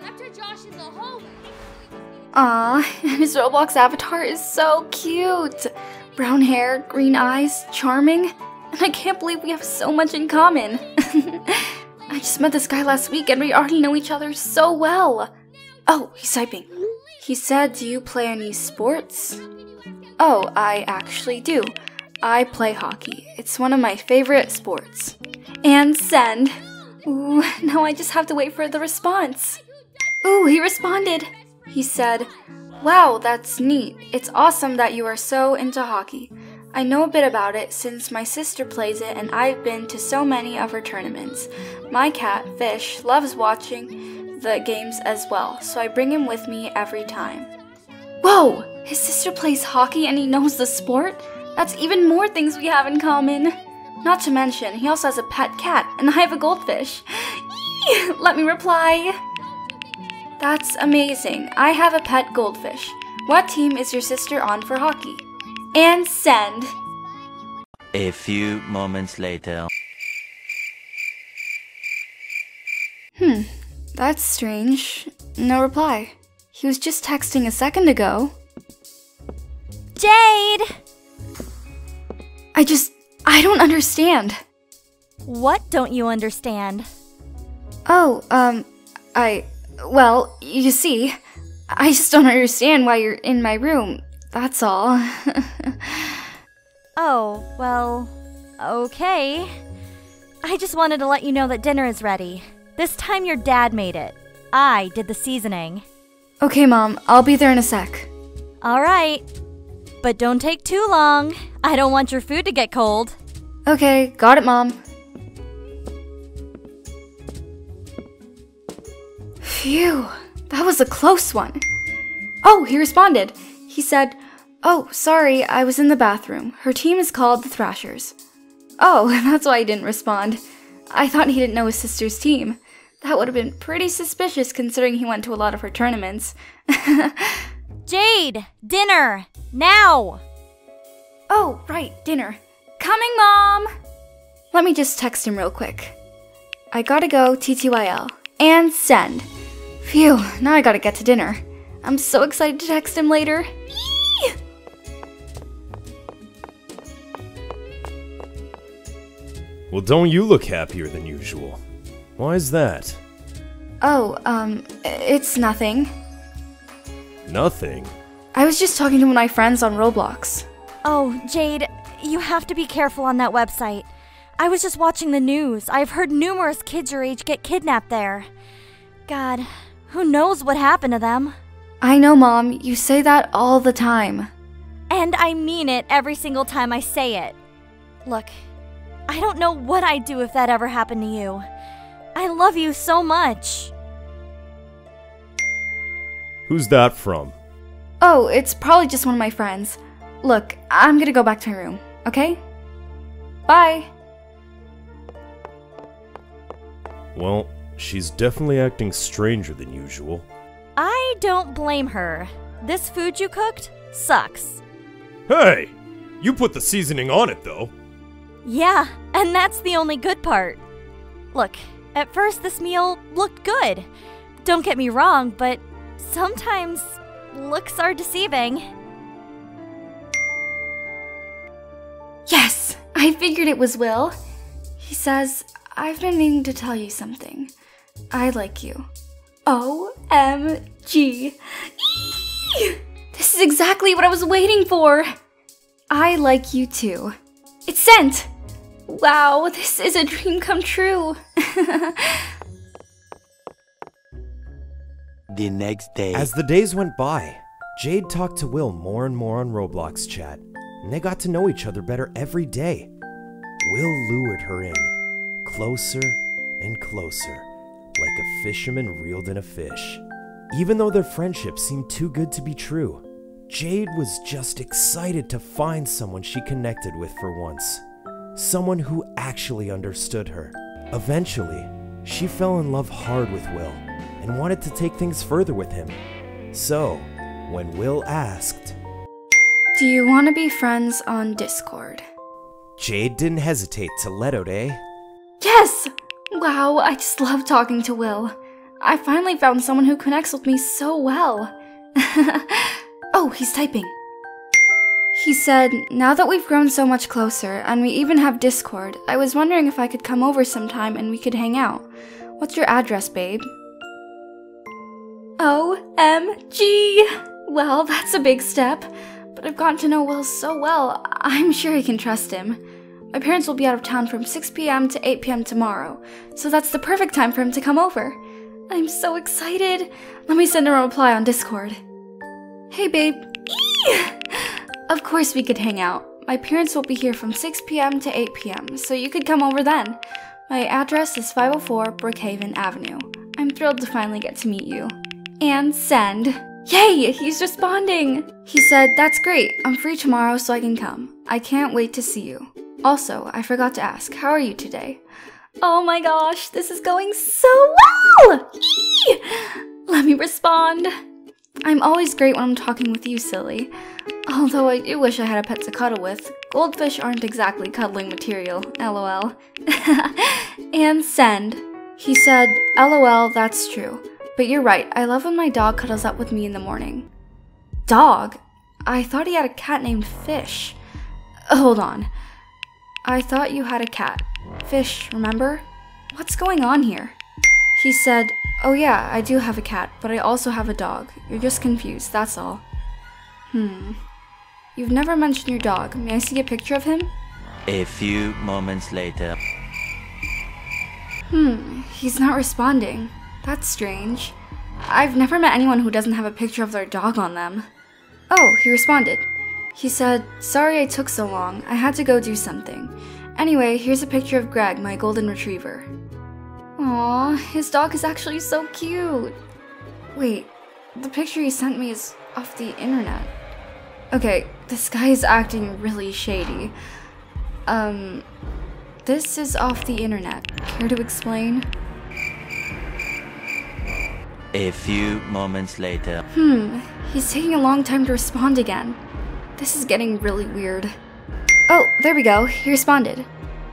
run up to Josh in the hallway. Aw, his Roblox avatar is so cute. Brown hair, green eyes, charming. And I can't believe we have so much in common. I just met this guy last week and we already know each other so well. Oh, he's typing. He said, Do you play any sports? Oh, I actually do. I play hockey. It's one of my favorite sports. And send. Ooh, now I just have to wait for the response. Ooh, he responded. He said, Wow, that's neat. It's awesome that you are so into hockey. I know a bit about it since my sister plays it and I've been to so many of her tournaments. My cat, Fish, loves watching the games as well, so I bring him with me every time. Whoa! His sister plays hockey and he knows the sport? That's even more things we have in common. Not to mention, he also has a pet cat and I have a goldfish. Eee! Let me reply. That's amazing. I have a pet goldfish. What team is your sister on for hockey? And send. A few moments later. Hmm, that's strange. No reply. He was just texting a second ago. Jade! I just. I don't understand. What don't you understand? Oh, um, I. Well, you see, I just don't understand why you're in my room. That's all. Oh, well, okay. I just wanted to let you know that dinner is ready. This time your dad made it. I did the seasoning. okay, Mom, I'll be there in a sec. All right. But don't take too long. I don't want your food to get cold. Okay, got it, Mom. Phew, that was a close one. Oh, he responded. He said, Oh, sorry, I was in the bathroom. Her team is called the Thrashers. Oh, that's why he didn't respond. I thought he didn't know his sister's team. That would have been pretty suspicious considering he went to a lot of her tournaments. Jade, dinner! Now! Oh, right, dinner. Coming, Mom! Let me just text him real quick. I gotta go TTYL. And send. Phew, now I gotta get to dinner. I'm so excited to text him later. Eee! Well, don't you look happier than usual? Why is that? Oh, um, it's nothing. Nothing. I was just talking to one of my friends on Roblox. Oh, Jade, you have to be careful on that website. I was just watching the news. I've heard numerous kids your age get kidnapped there. God, who knows what happened to them? I know, Mom, you say that all the time. And I mean it every single time I say it. Look, I don't know what I'd do if that ever happened to you. I love you so much. Who's that from? Oh, it's probably just one of my friends. Look, I'm gonna go back to my room, okay? Bye. Well, she's definitely acting stranger than usual. I don't blame her. This food you cooked sucks. Hey! You put the seasoning on it, though. Yeah, and that's the only good part. Look, at first this meal looked good. Don't get me wrong, but sometimes looks are deceiving. Yes, I figured it was Will. He says, I've been meaning to tell you something. I like you. OMG. This is exactly what I was waiting for. I like you too. It's sent! Wow, this is a dream come true. The next day. As the days went by, Jade talked to Will more and more on Roblox chat, and they got to know each other better every day. Will lured her in, closer and closer, like a fisherman reeled in a fish. Even though their friendship seemed too good to be true, Jade was just excited to find someone she connected with for once. Someone who actually understood her. Eventually, she fell in love hard with Will and wanted to take things further with him. So, when Will asked, Do you want to be friends on Discord? Jade didn't hesitate to let out a Yes! Wow, I just love talking to Will. I finally found someone who connects with me so well. oh, he's typing. He said, Now that we've grown so much closer, and we even have Discord, I was wondering if I could come over sometime and we could hang out. What's your address, babe? OMG! Well, that's a big step. But I've gotten to know Will so well, I'm sure I can trust him. My parents will be out of town from 6 p.m. to 8 p.m. tomorrow, so that's the perfect time for him to come over. I'm so excited. Let me send him a reply on Discord. Hey, babe. Of course, we could hang out. My parents will be here from 6 p.m. to 8 p.m., so you could come over then. My address is 504 Brookhaven Avenue. I'm thrilled to finally get to meet you. And send. Yay! He's responding! He said, That's great. I'm free tomorrow, so I can come. I can't wait to see you. Also, I forgot to ask, how are you today? Oh my gosh, this is going so well! Eee! Let me respond. I'm always great when I'm talking with you, silly. Although I do wish I had a pet to cuddle with. Goldfish aren't exactly cuddling material, lol. and send. He said, lol, that's true. But you're right, I love when my dog cuddles up with me in the morning. Dog? I thought he had a cat named Fish. Hold on. I thought you had a cat. Fish, remember? What's going on here? He said, Oh, yeah, I do have a cat, but I also have a dog. You're just confused, that's all. Hmm. You've never mentioned your dog. May I see a picture of him? A few moments later. Hmm, he's not responding. That's strange. I've never met anyone who doesn't have a picture of their dog on them. Oh, he responded. He said, Sorry I took so long. I had to go do something. Anyway, here's a picture of Greg, my golden retriever. Aw, his dog is actually so cute. Wait, the picture he sent me is off the internet. Okay, this guy is acting really shady. Um, this is off the internet. Care to explain? A few moments later. Hmm, he's taking a long time to respond again. This is getting really weird. Oh, there we go. He responded.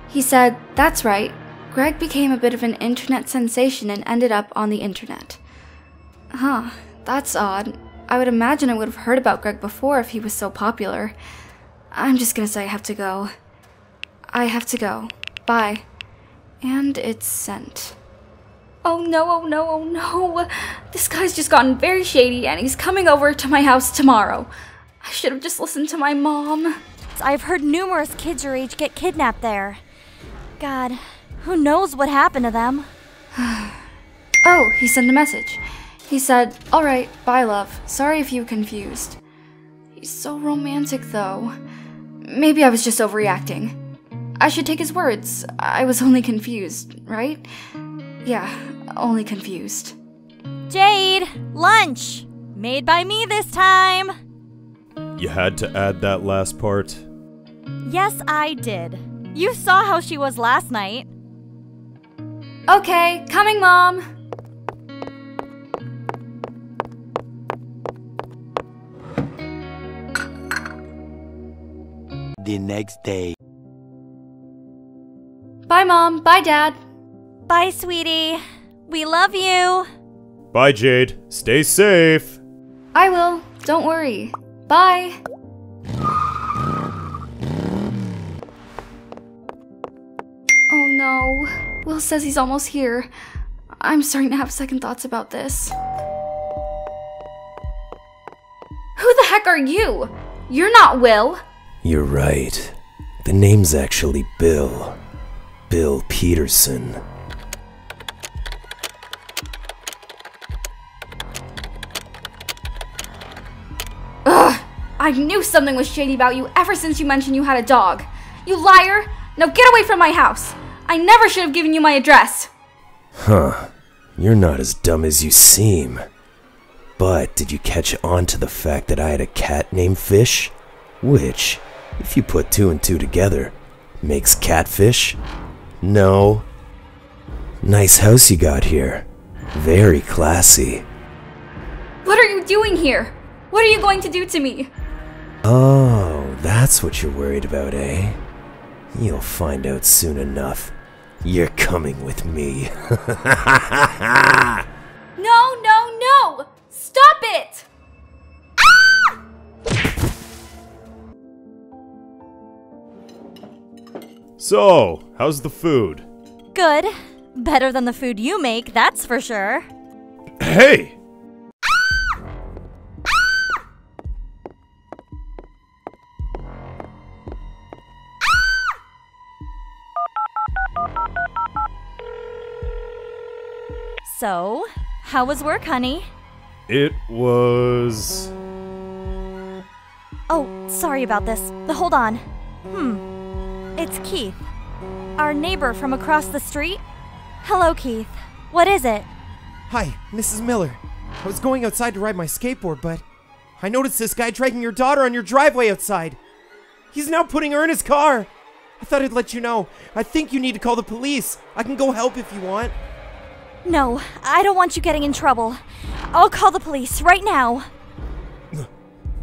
He said, That's right. Greg became a bit of an internet sensation and ended up on the internet. Huh, that's odd. I would imagine I would have heard about Greg before if he was so popular. I'm just gonna say I have to go. I have to go. Bye. And it's sent. Oh no, oh no, oh no. This guy's just gotten very shady and he's coming over to my house tomorrow. I should have just listened to my mom. I've heard numerous kids your age get kidnapped there. God, who knows what happened to them? Oh, he sent a message. He said, Alright, bye, love. Sorry if you confused. He's so romantic, though. Maybe I was just overreacting. I should take his words. I was only confused, right? Yeah, only confused. Jade, lunch! Made by me this time! You had to add that last part? Yes, I did. You saw how she was last night. Okay, coming, Mom! The next day. Bye, Mom. Bye, Dad. Bye, sweetie. We love you. Bye, Jade. Stay safe. I will. Don't worry. Bye. Oh no. Will says he's almost here. I'm starting to have second thoughts about this. Who the heck are you? You're not Will. You're right. The name's actually Bill. Bill Peterson. I knew something was shady about you ever since you mentioned you had a dog. You liar! Now get away from my house! I never should have given you my address! Huh. You're not as dumb as you seem. But did you catch on to the fact that I had a cat named Fish? Which, if you put two and two together, makes catfish? No. Nice house you got here. Very classy. What are you doing here? What are you going to do to me? Oh, that's what you're worried about, eh? You'll find out soon enough. You're coming with me. No, no, no! Stop it! So, how's the food? Good. Better than the food you make, that's for sure. Hey! So, how was work, honey? It was. Oh, sorry about this. Hold on. Hmm. It's Keith. Our neighbor from across the street? Hello, Keith. What is it? Hi, Mrs. Miller. I was going outside to ride my skateboard, but I noticed this guy dragging your daughter on your driveway outside. He's now putting her in his car. I thought I'd let you know. I think you need to call the police. I can go help if you want. No, I don't want you getting in trouble. I'll call the police right now.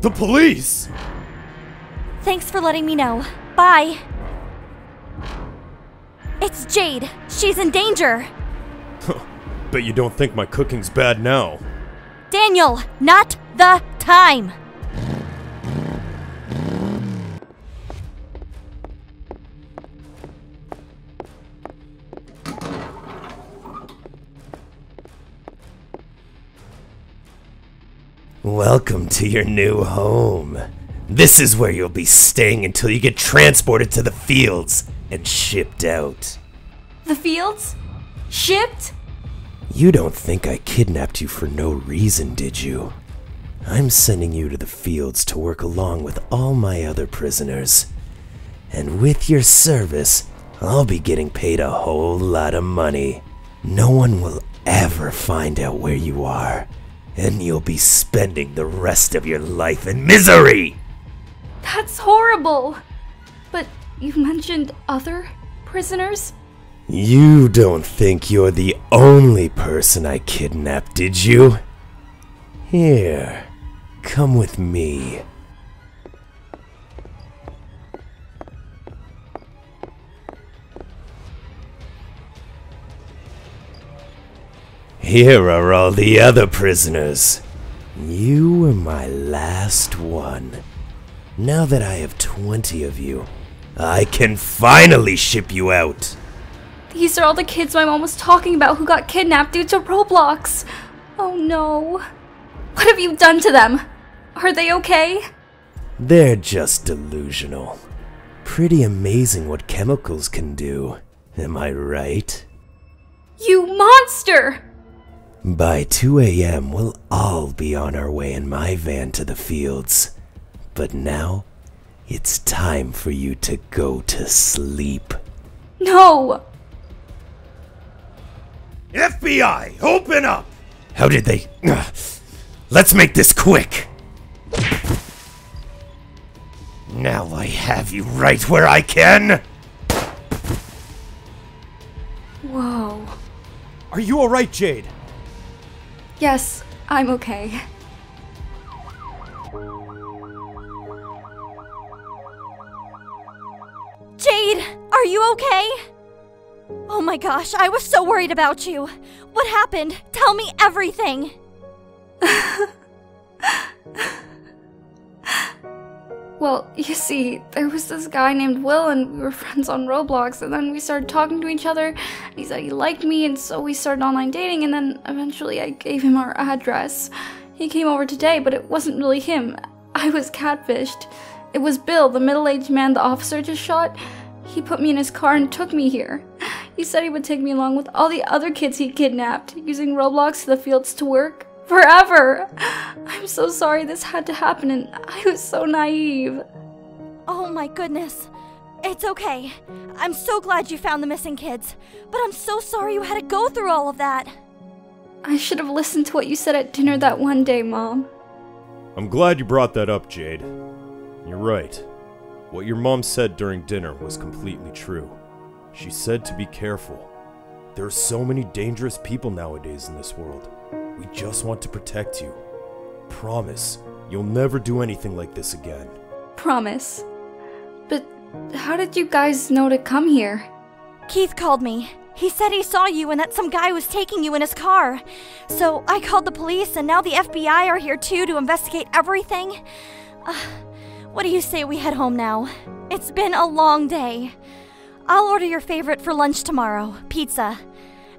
The police! Thanks for letting me know. Bye. It's Jade. She's in danger. Bet you don't think my cooking's bad now. Daniel, not the time. Welcome to your new home. This is where you'll be staying until you get transported to the fields and shipped out. The fields? Shipped? You don't think I kidnapped you for no reason, did you? I'm sending you to the fields to work along with all my other prisoners. And with your service, I'll be getting paid a whole lot of money. No one will ever find out where you are, and you'll be spending the rest of your life in misery! That's horrible! But you mentioned other prisoners? You don't think you're the only person I kidnapped, did you? Here, come with me. Here are all the other prisoners. You were my last one. Now that I have 20 of you, I can finally ship you out. These are all the kids my mom was talking about who got kidnapped due to Roblox. Oh no. What have you done to them? Are they okay? They're just delusional. Pretty amazing what chemicals can do. Am I right? You monster! By 2 a.m., we'll all be on our way in my van to the fields. But now, it's time for you to go to sleep. No! FBI, open up! How did they. Ugh. Let's make this quick! Now I have you right where I can! Whoa. Are you alright, Jade? Yes, I'm okay. Jade, are you okay? Oh my gosh, I was so worried about you. What happened? Tell me everything. Well, you see, there was this guy named Will, and we were friends on Roblox, and then we started talking to each other. And he said he liked me, and so we started online dating, and then eventually I gave him our address. He came over today, but it wasn't really him. I was catfished. It was Bill, the middle aged man the officer just shot. He put me in his car and took me here. He said he would take me along with all the other kids he kidnapped, using Roblox to the fields to work. Forever! I'm so sorry this had to happen, and I was so naive. Oh my goodness. It's okay. I'm so glad you found the missing kids, but I'm so sorry you had to go through all of that. I should have listened to what you said at dinner that one day, Mom. I'm glad you brought that up, Jade. You're right. What your mom said during dinner was completely true. She said to be careful. There are so many dangerous people nowadays in this world. We just want to protect you. Promise, you'll never do anything like this again. Promise. But how did you guys know to come here? Keith called me. He said he saw you and that some guy was taking you in his car. So I called the police, and now the FBI are here too to investigate everything. Uh, what do you say we head home now? It's been a long day. I'll order your favorite for lunch tomorrow pizza.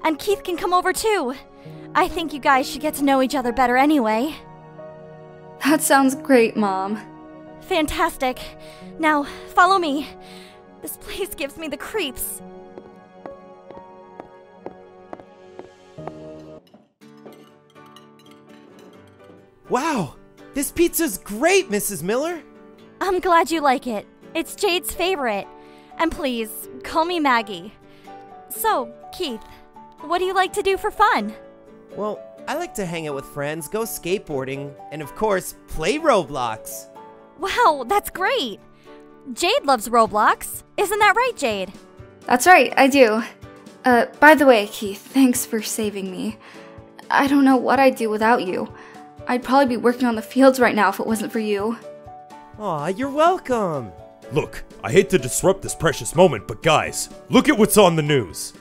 And Keith can come over too. I think you guys should get to know each other better anyway. That sounds great, Mom. Fantastic. Now, follow me. This place gives me the creeps. Wow! This pizza's great, Mrs. Miller! I'm glad you like it. It's Jade's favorite. And please, call me Maggie. So, Keith, what do you like to do for fun? Well, I like to hang out with friends, go skateboarding, and of course, play Roblox. Wow, that's great! Jade loves Roblox. Isn't that right, Jade? That's right, I do. Uh, by the way, Keith, thanks for saving me. I don't know what I'd do without you. I'd probably be working on the fields right now if it wasn't for you. Aw, you're welcome! Look, I hate to disrupt this precious moment, but guys, look at what's on the news.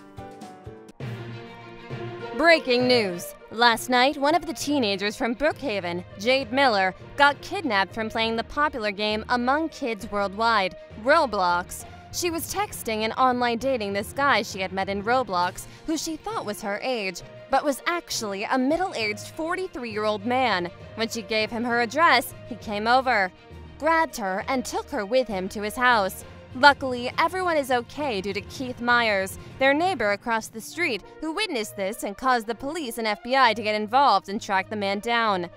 Breaking news. Last night, one of the teenagers from Brookhaven, Jade Miller, got kidnapped from playing the popular game among kids worldwide, Roblox. She was texting and online dating this guy she had met in Roblox, who she thought was her age, but was actually a middle aged 43 year old man. When she gave him her address, he came over, grabbed her, and took her with him to his house. Luckily, everyone is okay due to Keith Myers, their neighbor across the street, who witnessed this and caused the police and FBI to get involved and track the man down.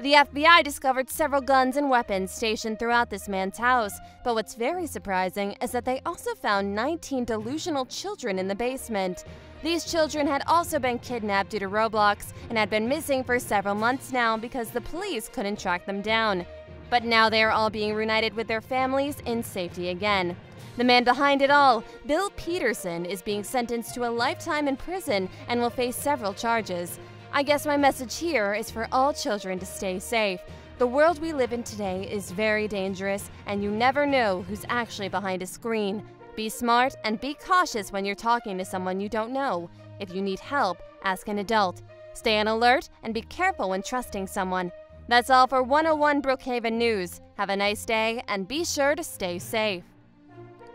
The FBI discovered several guns and weapons stationed throughout this man's house, but what's very surprising is that they also found 19 delusional children in the basement. These children had also been kidnapped due to Roblox and had been missing for several months now because the police couldn't track them down. But now they are all being reunited with their families in safety again. The man behind it all, Bill Peterson, is being sentenced to a lifetime in prison and will face several charges. I guess my message here is for all children to stay safe. The world we live in today is very dangerous, and you never know who's actually behind a screen. Be smart and be cautious when you're talking to someone you don't know. If you need help, ask an adult. Stay on alert and be careful when trusting someone. That's all for 101 Brookhaven News. Have a nice day and be sure to stay safe.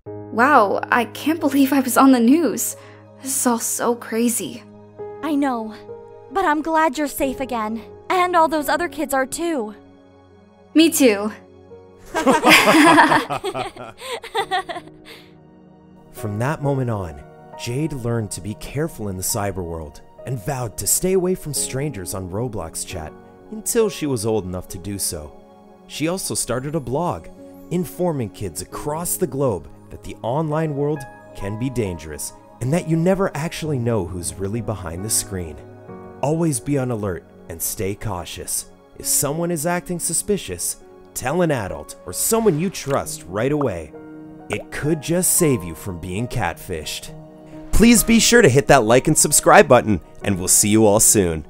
Wow, I can't believe I was on the news. This is all so crazy. I know. But I'm glad you're safe again. And all those other kids are too. Me too. From that moment on, Jade learned to be careful in the cyber world and vowed to stay away from strangers on Roblox chat until she was old enough to do so. She also started a blog, informing kids across the globe that the online world can be dangerous and that you never actually know who's really behind the screen. Always be on alert and stay cautious. If someone is acting suspicious, tell an adult or someone you trust right away. It could just save you from being catfished. Please be sure to hit that like and subscribe button, and we'll see you all soon.